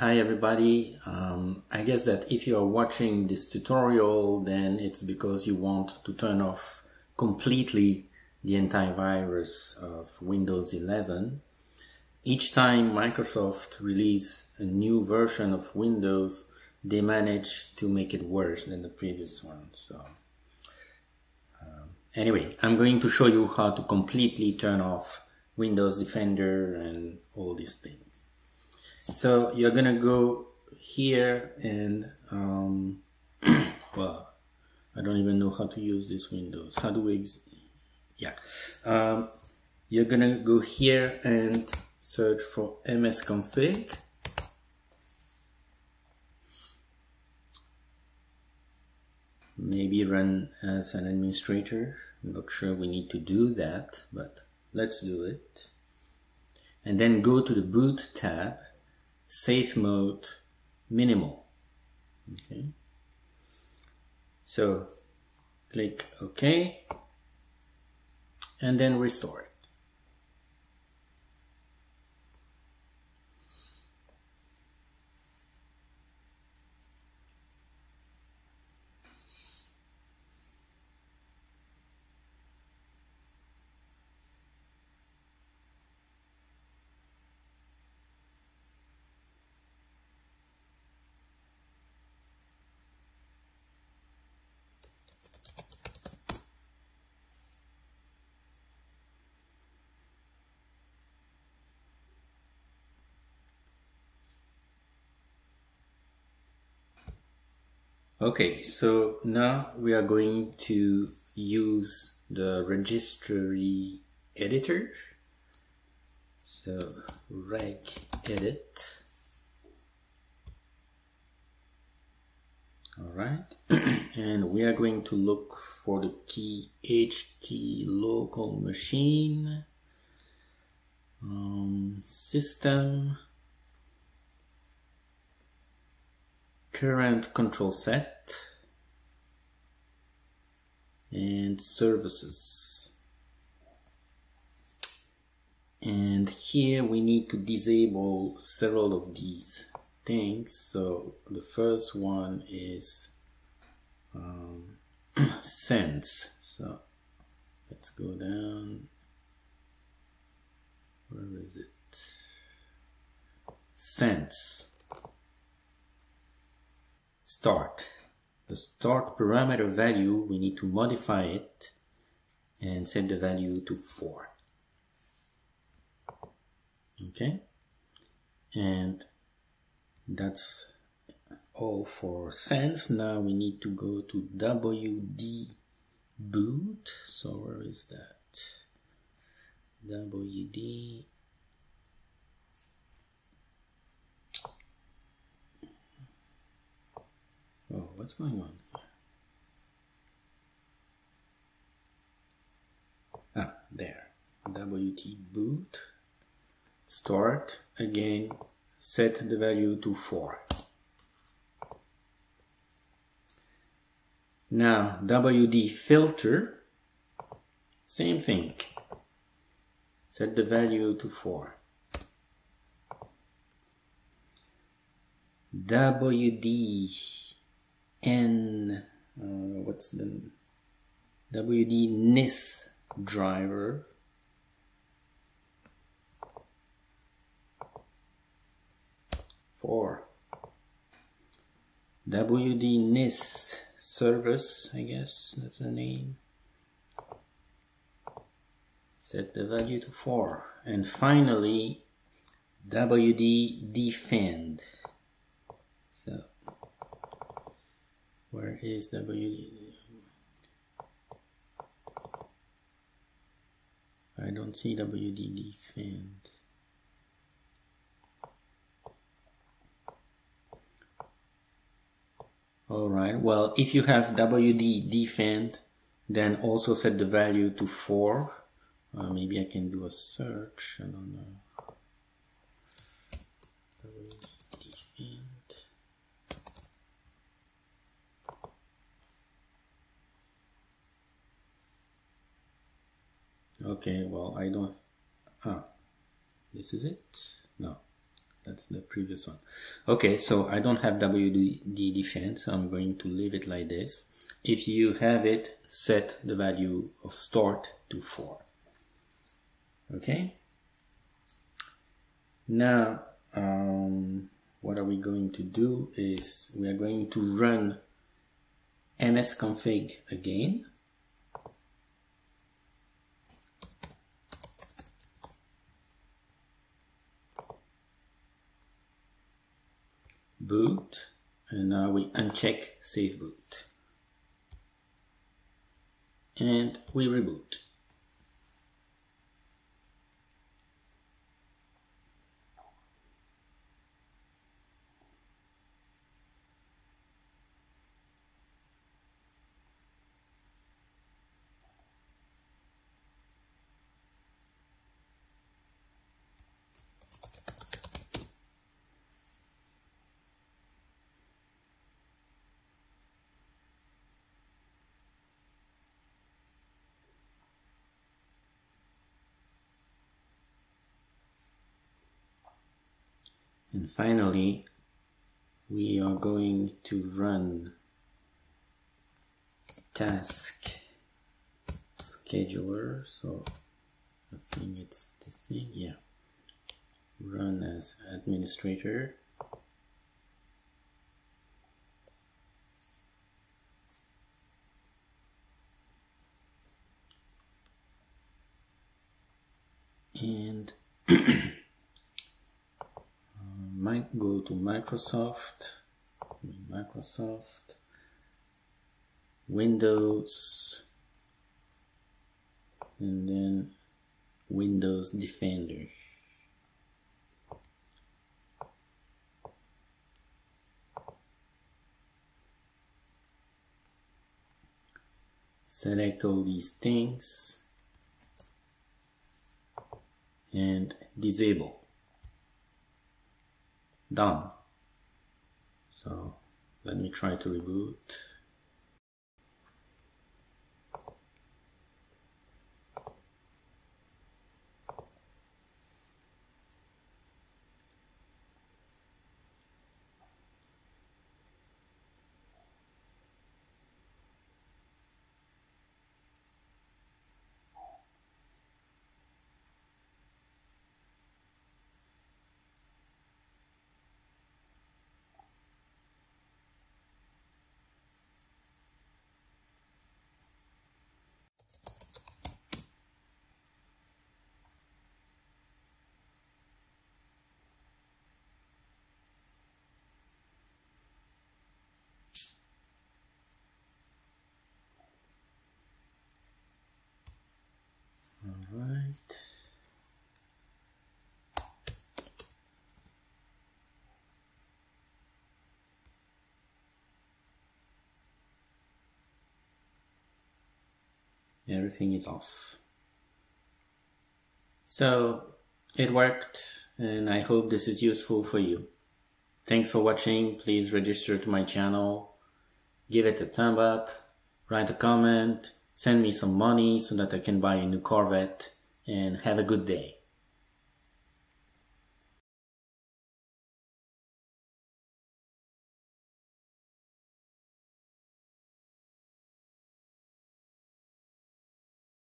Hi everybody. Um, I guess that if you are watching this tutorial, then it's because you want to turn off completely the antivirus of Windows 11. Each time Microsoft release a new version of Windows, they manage to make it worse than the previous one. So um, anyway, I'm going to show you how to completely turn off Windows Defender and all these things. So you're gonna go here and um, well, I don't even know how to use this Windows. How do we? yeah, um, you're gonna go here and search for msconfig. Maybe run as an administrator. I'm not sure we need to do that, but let's do it. And then go to the boot tab safe mode minimal. Okay. So click OK. And then restore Okay, so now we are going to use the registry editor. So reg edit. All right, and we are going to look for the key HT local machine um, system current control set and services. And here we need to disable several of these things. So the first one is um, sense. So let's go down. Where is it? Sense. Start. The start parameter value, we need to modify it and set the value to 4. Okay? And that's all for sense. Now we need to go to WD boot. So where is that? WD what's going on? Ah, there. WT boot. Start again. Set the value to 4. Now, WD filter. Same thing. Set the value to 4. WD N uh, what's the WD NIS driver. For WD NIS service I guess that's the name. Set the value to 4 and finally WD defend. So where is WD? I don't see WD defend. Alright, well, if you have WD defend, then also set the value to 4. Uh, maybe I can do a search, I don't know. Okay, well, I don't, ah, this is it? No. that's the previous one. Okay, so I don't have WD defense, I'm going to leave it like this. If you have it, set the value of start to 4. Okay? Now, um, what are we going to do is we are going to run msconfig again. Boot, and now we uncheck save boot and we reboot. And finally, we are going to run task scheduler. So I think it's this thing. Yeah. Run as administrator. And go to Microsoft, Microsoft, Windows, and then Windows Defender. Select all these things and disable done. So let me try to reboot. Everything is off. So it worked and I hope this is useful for you. Thanks for watching. Please register to my channel. Give it a thumb up. Write a comment. Send me some money so that I can buy a new Corvette and have a good day.